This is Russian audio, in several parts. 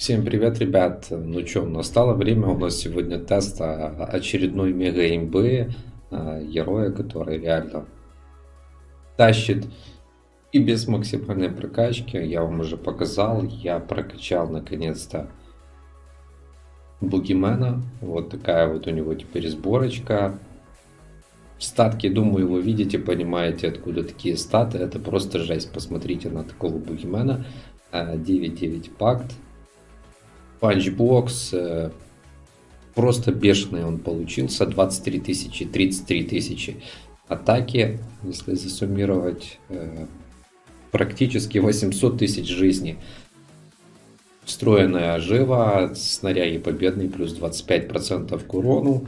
Всем привет, ребят! Ну что, настало время, у нас сегодня тест очередной мега имбы а, героя, который реально тащит и без максимальной прокачки. Я вам уже показал, я прокачал наконец-то Бугимена. Вот такая вот у него теперь сборочка. Статки, думаю, вы видите, понимаете, откуда такие статы. Это просто жесть. Посмотрите на такого Бугимена. 9-9 а, пакт панчбокс. Э, просто бешеный он получился. 23 тысячи, 33 тысячи атаки. Если засуммировать, э, практически 800 тысяч жизней. Встроенная ожива, снаряги победный, плюс 25% к урону.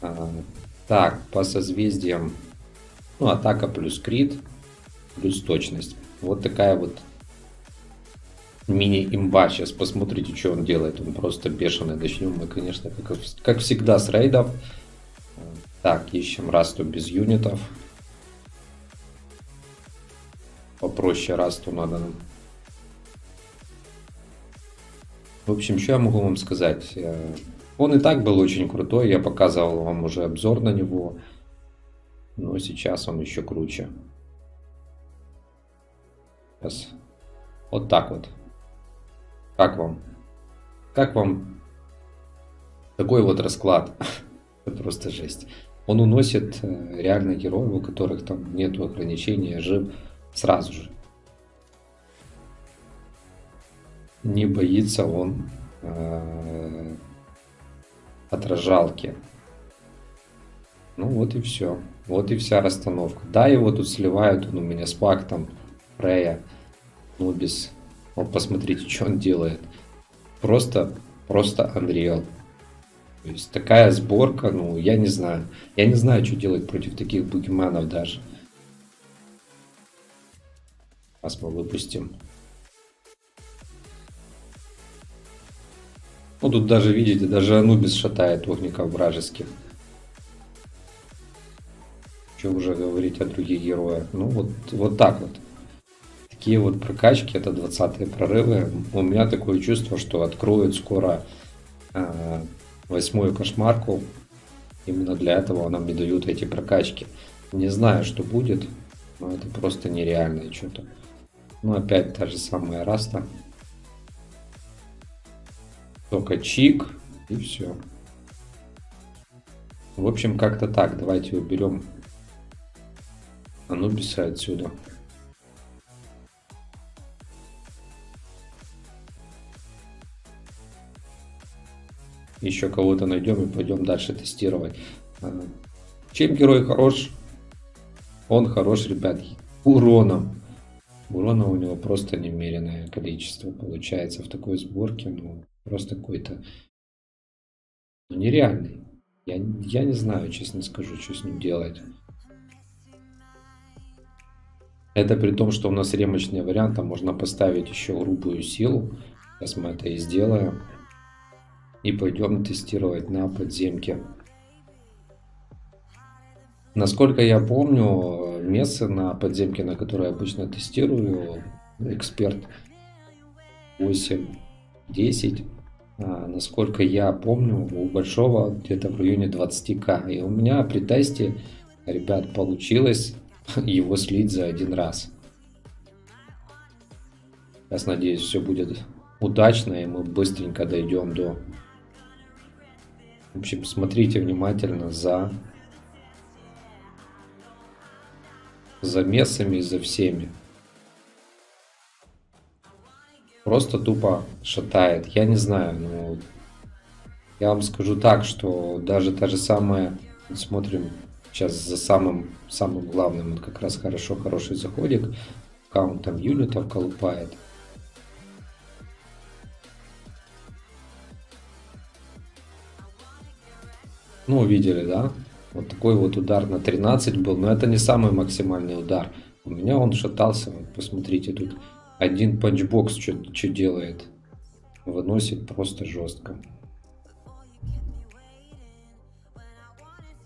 А, так, по созвездиям, ну, атака плюс крит, плюс точность. Вот такая вот мини-имба. Сейчас посмотрите, что он делает. Он просто бешеный. Начнем мы, конечно, как, как всегда, с рейдов. Так, ищем расту без юнитов. Попроще расту надо нам. В общем, что я могу вам сказать? Э, он и так был очень крутой. Я показывал вам уже обзор на него. Но сейчас он еще круче. Сейчас. Вот так вот. Как вам? Как вам такой вот расклад? Это просто жесть. Он уносит э, реально героев, у которых там нету ограничения, жив сразу же. Не боится он э, отражалки. Ну вот и все. Вот и вся расстановка. Да, его тут сливают, он у меня с пактом Фрея, Нубис, вот посмотрите, что он делает. Просто, просто Unreal. То есть такая сборка, ну, я не знаю. Я не знаю, что делать против таких бугиманов даже. Сейчас мы выпустим. Ну, тут даже, видите, даже Анубис шатает огников вражеских. Что уже говорить о других героях. Ну, вот, вот так вот такие вот прокачки, это 20 прорывы. У меня такое чувство, что откроют скоро э, восьмую кошмарку. Именно для этого нам не дают эти прокачки. Не знаю, что будет, но это просто нереальное что-то. Ну, опять та же самая раста. Только чик и все. В общем, как-то так. Давайте уберем Анубиса отсюда. Еще кого-то найдем и пойдем дальше тестировать. А, чем герой хорош? Он хорош, ребят, уроном. Урона у него просто немеренное количество получается в такой сборке. Ну, просто какой-то ну, нереальный. Я, я не знаю, честно скажу, что с ним делать. Это при том, что у нас ремочный вариант, а можно поставить еще грубую силу. Сейчас мы это и сделаем и пойдем тестировать на подземке. Насколько я помню, место на подземке, на которой обычно тестирую, эксперт 8-10, а, насколько я помню, у большого где-то в районе 20к. И у меня при тесте, ребят, получилось его слить за один раз. Сейчас надеюсь, все будет удачно, и мы быстренько дойдем до общем, смотрите внимательно за за мессами и за всеми. Просто тупо шатает. Я не знаю, но я вам скажу так, что даже та же самая, смотрим сейчас за самым, самым главным, вот как раз хорошо, хороший заходик, аккаунт там юнитов колупает. Ну, видели, да? Вот такой вот удар на 13 был, но это не самый максимальный удар. У меня он шатался, вот посмотрите, тут один панчбокс что делает. Выносит просто жестко.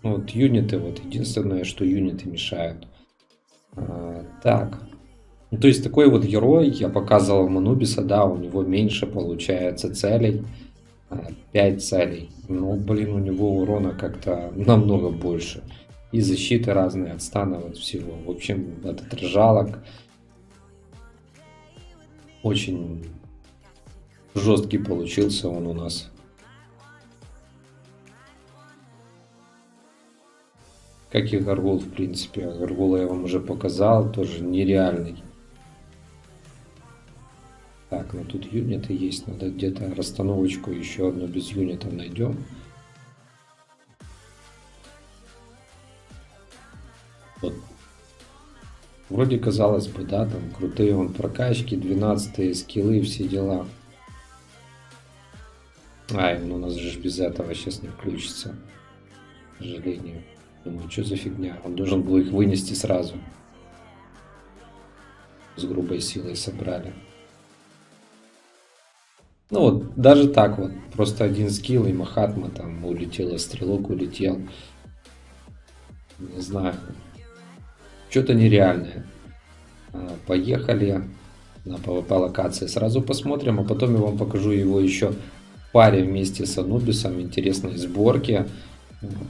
Вот юниты, вот единственное, что юниты мешают. А, так, Ну, то есть такой вот герой, я показывал Манубиса, да, у него меньше получается целей, 5 а, целей. Но, блин, у него урона как-то намного больше. И защиты разные от стана, вот всего. В общем, этот ржалок очень жесткий получился он у нас. Как и Гаргул, в принципе. Гаргула я вам уже показал, тоже нереальный. Так, ну тут юниты есть, надо где-то расстановочку еще одну без юнита найдем. Вот. Вроде казалось бы, да, там крутые он прокачки, 12 скиллы, все дела. Ай, ну у нас же без этого сейчас не включится. К сожалению. Думаю, что за фигня? Он должен был их вынести сразу. С грубой силой собрали. Ну вот, даже так вот, просто один скилл, и Махатма там улетела, стрелок улетел. Не знаю. Что-то нереальное. А, поехали на PvP локации. Сразу посмотрим, а потом я вам покажу его еще в паре вместе с Анубисом. Интересные сборки.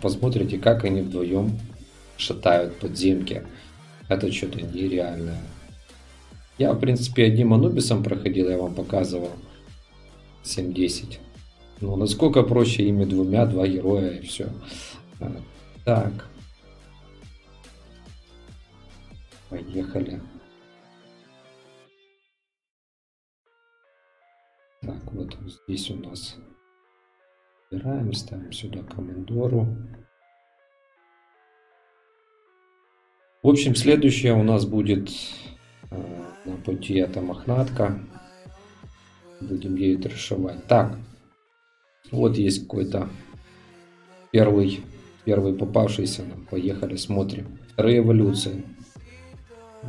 Посмотрите, как они вдвоем шатают подземки. Это что-то нереальное. Я, в принципе, одним Анубисом проходил, я вам показывал. 7-10. Ну, насколько проще ими двумя, два героя и все. А, так. Поехали. Так, вот здесь у нас Убираем, ставим сюда командору. В общем, следующее у нас будет э, на пути это мохнатка. Будем ею трешевать. Так, вот есть какой-то первый, первый попавшийся нам. Поехали, смотрим. Вторые эволюции.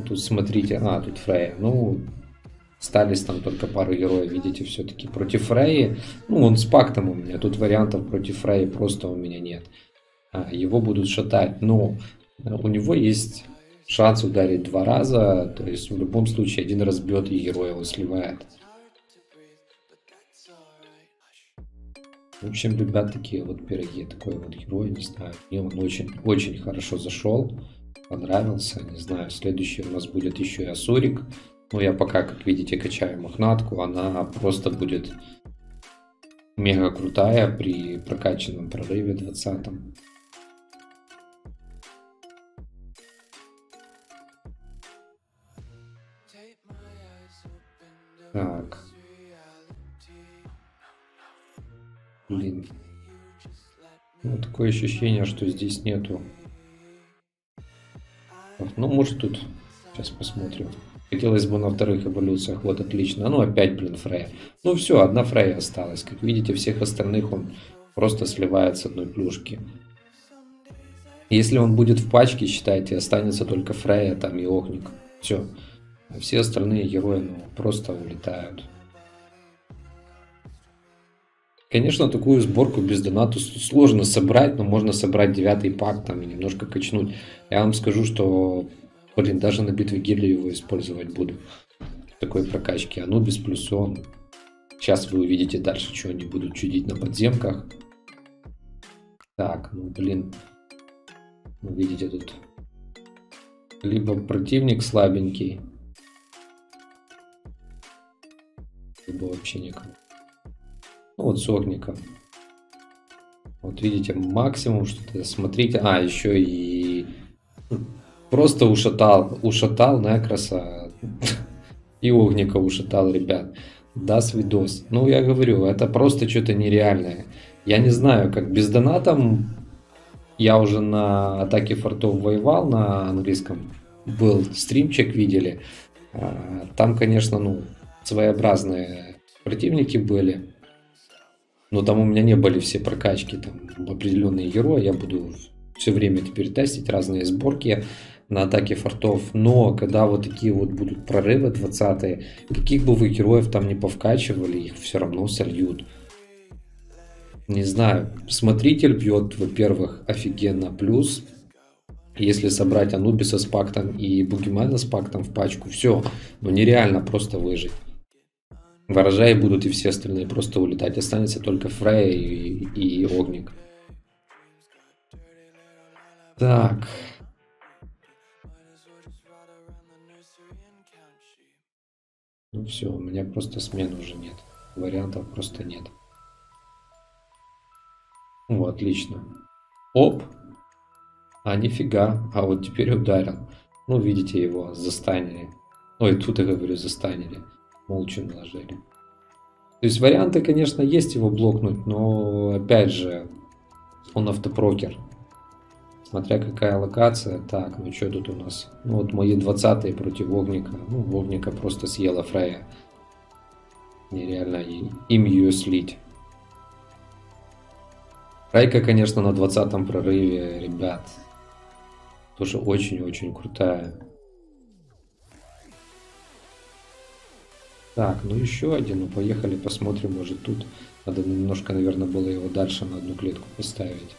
Тут смотрите, а, тут Фрея. Ну, Остались там только пару героев, видите, все-таки против Фреи. Ну, он с пактом у меня, тут вариантов против Фреи просто у меня нет. А, его будут шатать, но у него есть шанс ударить два раза, то есть в любом случае один раз бьет и герой его сливает. В общем, ребят, такие вот пироги, такой вот герой, не знаю, мне он очень, очень хорошо зашел, понравился, не знаю, следующий у нас будет еще и Асурик, ну, я пока, как видите, качаю мохнатку. Она просто будет мега крутая при прокачанном прорыве 20 -м. Так. Блин. Ну, такое ощущение, что здесь нету. Ну, может тут. Сейчас посмотрим. Хотелось бы на вторых эволюциях. Вот отлично. Ну опять, блин, Фрея. Ну все, одна Фрея осталась. Как видите, всех остальных он просто сливает с одной плюшки. Если он будет в пачке, считайте, останется только Фрея там и Огник. Все. А все остальные герои ну, просто улетают. Конечно, такую сборку без доната сложно собрать, но можно собрать девятый пак там и немножко качнуть. Я вам скажу, что Блин, даже на битве гильдии его использовать буду. Такой прокачки. Анубис плюс он. Сейчас вы увидите дальше, что они будут чудить на подземках. Так, ну блин. Ну, видите тут. Либо противник слабенький. Либо вообще никому. Ну вот с огником. Вот видите, максимум что-то. Смотрите. А, еще и Просто ушатал, ушатал Некраса и Огника ушатал, ребят. Даст видос. Ну, я говорю, это просто что-то нереальное. Я не знаю, как без донатом я уже на атаке фортов воевал на английском. Был стримчик, видели. А, там, конечно, ну, своеобразные противники были. Но там у меня не были все прокачки, там определенные герои. Я буду все время теперь тестить разные сборки на атаке фортов, но когда вот такие вот будут прорывы 20 каких бы вы героев там не повкачивали, их все равно сольют. Не знаю, смотритель бьет, во-первых, офигенно, плюс Если собрать Анубиса с пактом и Бугимана с пактом в пачку, все, ну нереально просто выжить. Ворожаи будут и все остальные просто улетать. Останется только Фрея и, и Огник. Так. Ну все, у меня просто смен уже нет. Вариантов просто нет. О, отлично. Оп. А, нифига. А вот теперь ударил. Ну, видите его, застанили. Ой, тут я говорю, застанили. Молча наложили. То есть варианты, конечно, есть его блокнуть, но опять же, он автопрокер. Смотря какая локация. Так, ну что тут у нас? Ну вот мои 20 против Вогника. Ну, Вогника просто съела Фрея. Нереально им ее слить. Райка, конечно, на 20 прорыве, ребят. Тоже очень-очень крутая. Так, ну еще один. Ну поехали, посмотрим, может тут. Надо немножко, наверное, было его дальше на одну клетку поставить.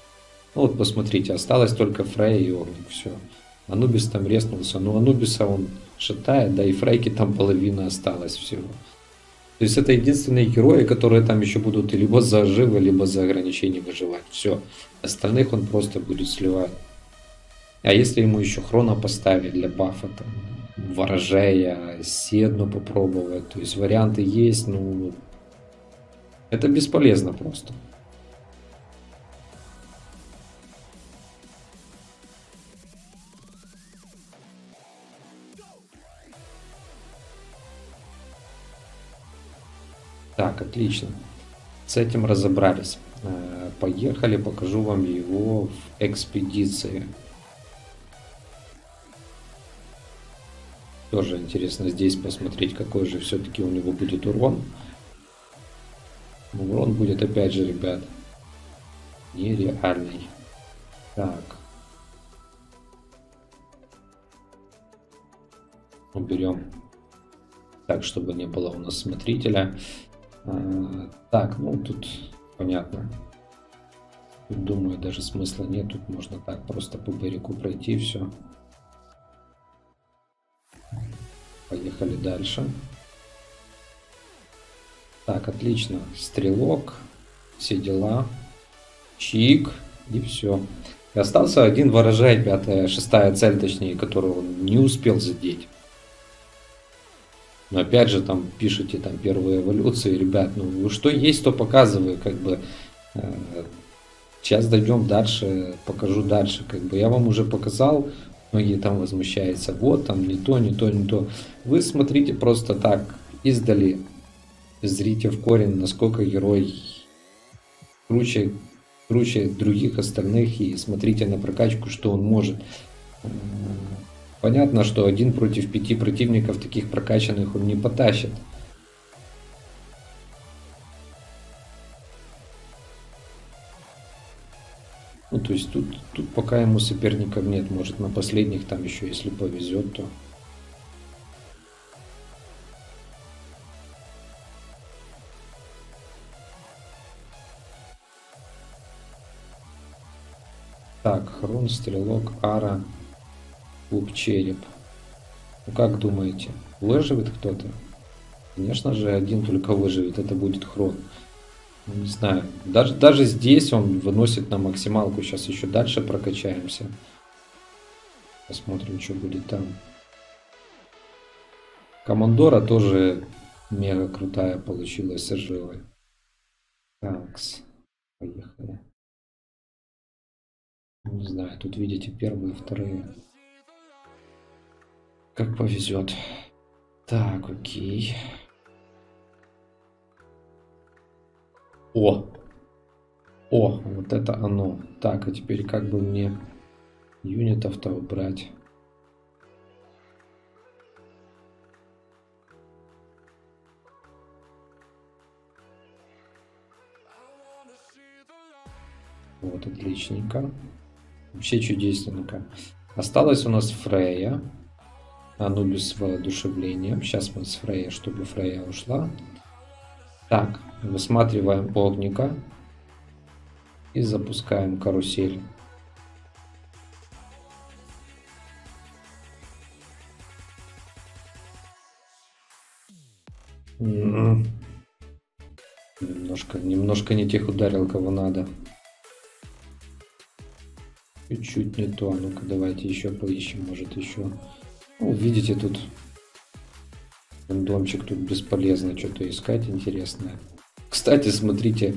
Ну вот посмотрите, осталось только Фрей и Огник, все. Анубис там резнулся. Ну Анубиса он шатает, да и Фрейки там половина осталась всего. То есть это единственные герои, которые там еще будут либо за живы, либо за ограничение выживать. Все. Остальных он просто будет сливать. А если ему еще хрона поставить для бафа, там, ворожея, седну попробовать, то есть варианты есть, ну, это бесполезно просто. Так, отлично. С этим разобрались. Э, поехали, покажу вам его в экспедиции. Тоже интересно здесь посмотреть, какой же все-таки у него будет урон. Урон будет опять же, ребят, нереальный. Так. Уберем так, чтобы не было у нас смотрителя. А, так, ну тут понятно. Тут, думаю, даже смысла нет. Тут можно так просто по берегу пройти все. Поехали дальше. Так, отлично. Стрелок. Все дела. Чик. И все. И остался один ворожай, пятая, шестая цель, точнее, которую он не успел задеть. Но опять же, там пишите там первые эволюции, ребят, ну что есть, то показываю, как бы. Э, сейчас дойдем дальше, покажу дальше, как бы. Я вам уже показал, многие там возмущаются, вот там не то, не то, не то. Вы смотрите просто так, издали, зрите в корень, насколько герой круче, круче других остальных и смотрите на прокачку, что он может. Понятно, что один против пяти противников таких прокачанных он не потащит. Ну, то есть тут, тут пока ему соперников нет. Может на последних там еще, если повезет, то... Так, Хрон, Стрелок, Ара, клуб череп. Ну как думаете, выживет кто-то? Конечно же, один только выживет, это будет Хрон. Не знаю, даже, даже здесь он выносит на максималку. Сейчас еще дальше прокачаемся. Посмотрим, что будет там. Командора тоже мега крутая получилась с. Такс, поехали. Не знаю, тут видите первые, вторые. Как повезет. Так, окей. О! О, вот это оно. Так, а теперь как бы мне юнитов-то убрать? Вот, отличненько. Вообще чудесненько. Осталась у нас Фрея. Анубис воодушевлением. Сейчас мы с Фрея, чтобы Фрея ушла. Так, высматриваем плотника и запускаем карусель. М-м. Немножко, немножко не тех ударил, кого надо. Чуть-чуть не то. А ну-ка, давайте еще поищем, может, еще. Ну, видите, тут рандомчик тут бесполезно что-то искать интересное. Кстати, смотрите,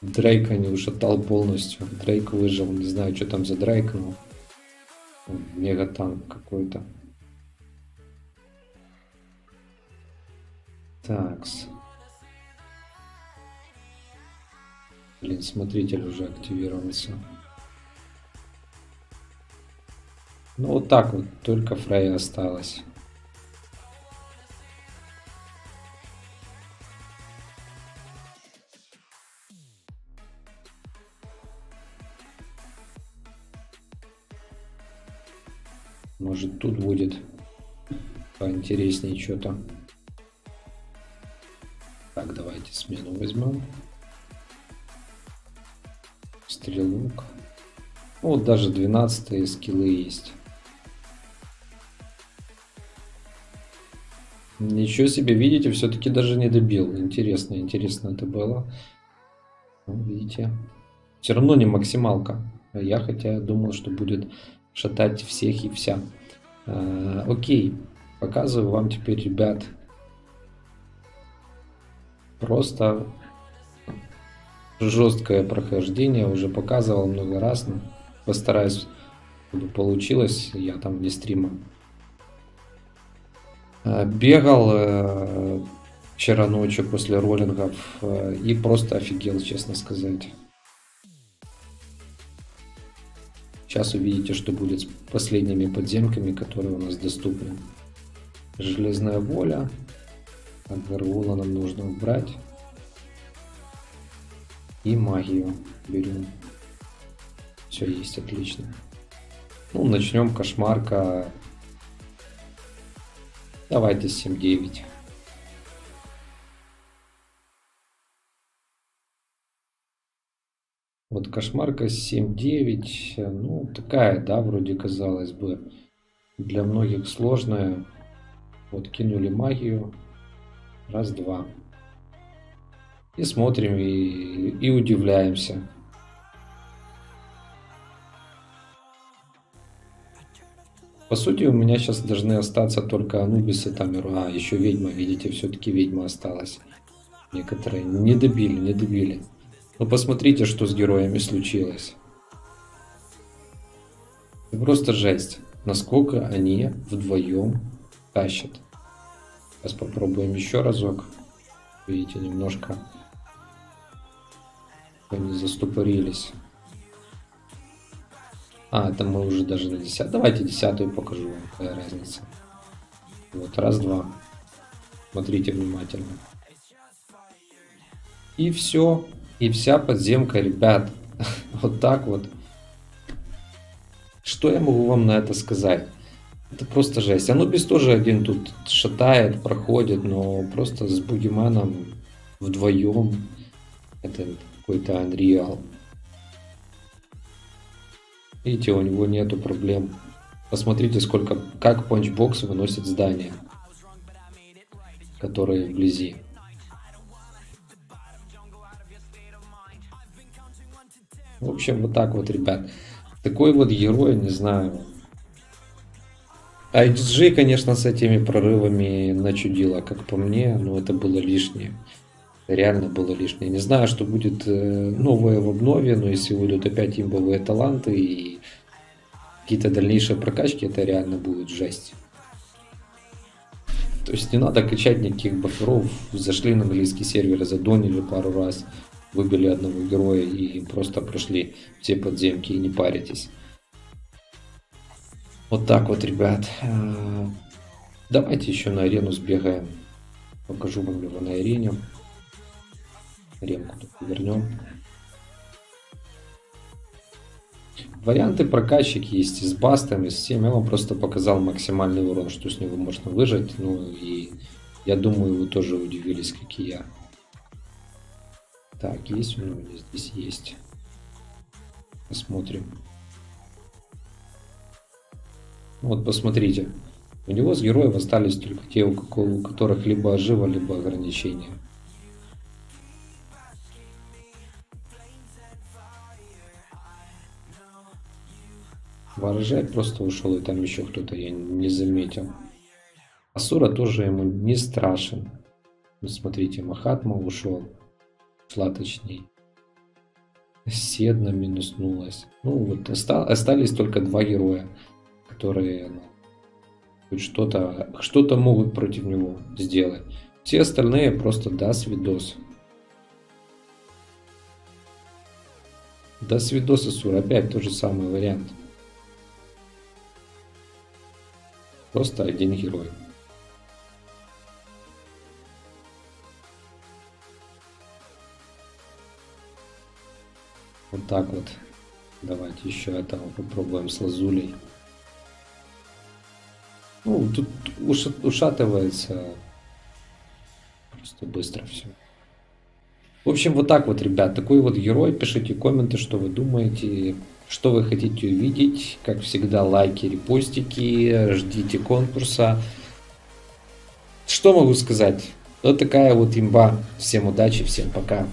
Дрейка не ушатал полностью. Дрейк выжил, не знаю, что там за Дрейк, но мега танк какой-то. Такс. Блин, смотритель уже активировался. Ну вот так вот, только Фрей осталось. Может тут будет поинтереснее что-то. Так, давайте смену возьмем. Стрелок. Вот даже 12 скиллы есть. Ничего себе, видите, все-таки даже не добил. Интересно, интересно это было. Ну, видите. Все равно не максималка. Я хотя думал, что будет шатать всех и вся. А, окей, показываю вам теперь, ребят, просто жесткое прохождение. Уже показывал много раз. Но постараюсь, чтобы получилось. Я там вне стрима Э, бегал э, вчера ночью после роллингов э, и просто офигел, честно сказать. Сейчас увидите, что будет с последними подземками, которые у нас доступны. Железная воля. Гаргула нам нужно убрать. И магию берем. Все есть, отлично. Ну, начнем кошмарка Давайте 7-9. Вот кошмарка 7-9, ну такая, да, вроде казалось бы, для многих сложная. Вот кинули магию, раз-два. И смотрим и, и удивляемся. По сути, у меня сейчас должны остаться только Анубисы, там, а, еще ведьма, видите, все-таки ведьма осталась. Некоторые не добили, не добили. Но посмотрите, что с героями случилось. Просто жесть, насколько они вдвоем тащат. Сейчас попробуем еще разок. Видите, немножко они заступорились. А, это мы уже даже на 10. Давайте десятую покажу вам, какая разница. Вот, раз, два. Смотрите внимательно. И все. И вся подземка, ребят. вот так вот. Что я могу вам на это сказать? Это просто жесть. Анубис тоже один тут шатает, проходит, но просто с Бугиманом вдвоем. Это какой-то Unreal. Видите, у него нету проблем. Посмотрите, сколько, как панчбокс выносит здания, которые вблизи. В общем, вот так вот, ребят. Такой вот герой, не знаю. IGG, конечно, с этими прорывами начудила, как по мне, но это было лишнее реально было лишнее. Не знаю, что будет э, новое в обнове, но если выйдут опять имбовые таланты и какие-то дальнейшие прокачки, это реально будет жесть. То есть не надо качать никаких баферов. Зашли на английский сервер, задонили пару раз, выбили одного героя и просто прошли все подземки и не паритесь. Вот так вот, ребят. Э, давайте еще на арену сбегаем. Покажу вам его на арене ремку вернем. Варианты прокачек есть и с бастом, и с всем. Я вам просто показал максимальный урон, что с него можно выжать. Ну и я думаю, вы тоже удивились, как и я. Так, есть у него? Здесь есть. Посмотрим. Вот, посмотрите. У него с героев остались только те, у которых либо ожива, либо ограничения. Ворожай просто ушел, и там еще кто-то я не заметил. Асура тоже ему не страшен. Ну, смотрите, Махатма ушел. Шла точнее. Седна минуснулась. Ну вот остались только два героя, которые ну, что-то что могут против него сделать. Все остальные просто да свидос. Да свидос, Асур, опять тот же самый вариант. Просто один герой. Так вот. Давайте еще этого попробуем с лазулей. Ну, тут ушатывается просто быстро все. В общем, вот так вот, ребят. Такой вот герой. Пишите комменты, что вы думаете, что вы хотите увидеть. Как всегда, лайки, репостики. Ждите конкурса. Что могу сказать? Вот такая вот имба. Всем удачи, всем пока.